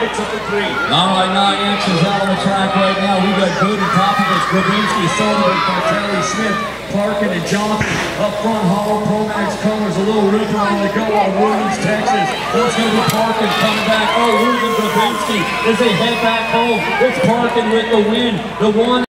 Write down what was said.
picks up the three. All right, nine inches out on the track right now. We got Gooden, Popovich, Grabinski, Sullivan, Cartelli, Smith, Parkin, and Johnson. Up front, Hollow, Promax, Colors, a little ripper on the go on Williams, Texas. It's going to Parkin coming back. Oh, Ruben Grabinski as they head back home. It's Parkin with the win. The one.